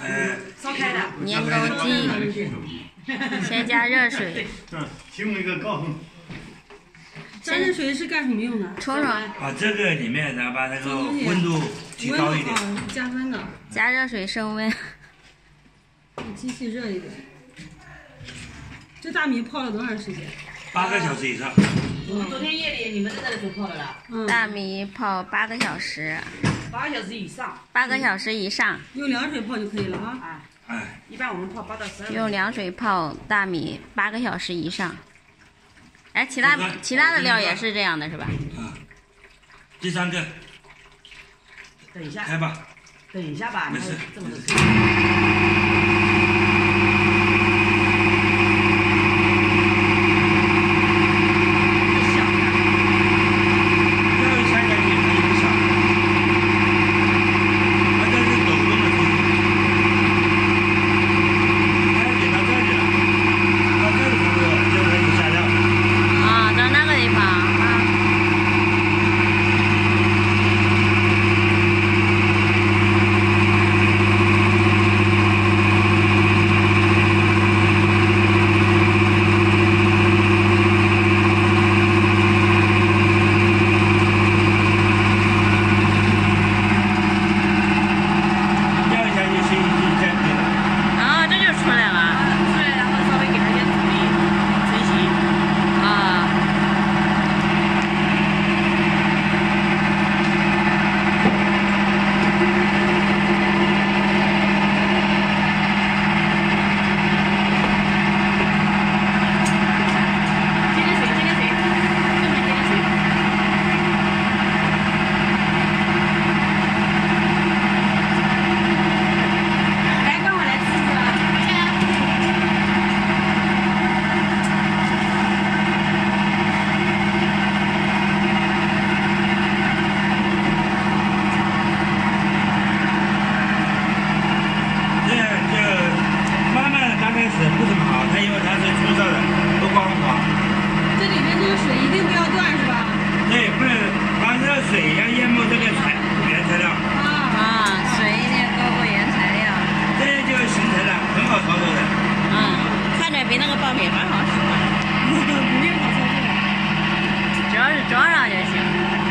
呃，烧开的。年糕机，先加热水，提供一个高峰。加热水是干什么用的？冲冲，把这个里面，咱把那个温度提高一点。加温的。加热水升温。机器热一点。这大米泡了多长时间？八个小时以上。我们昨天夜里你们在那里泡的啦。大米泡八个小时。八个小时以上。八个小时以上。用凉水泡就可以了啊。啊。哎。一般我们泡八到十二。用凉水泡大米八个小时以上。哎，其他其他的料也是这样的，是吧？啊。第三个。等一下。开吧。等一下吧。没事。这么多。先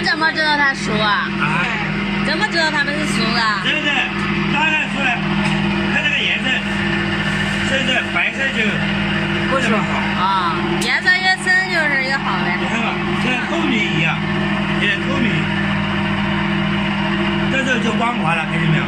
你怎么知道它熟啊？啊？怎么知道它们是熟的？对对当然出来，看这个颜色，真的白色就。不怎么好啊，颜色越深就是越好呗。你看吧，像透明一样，也透明，这时候就光滑了，看见没有？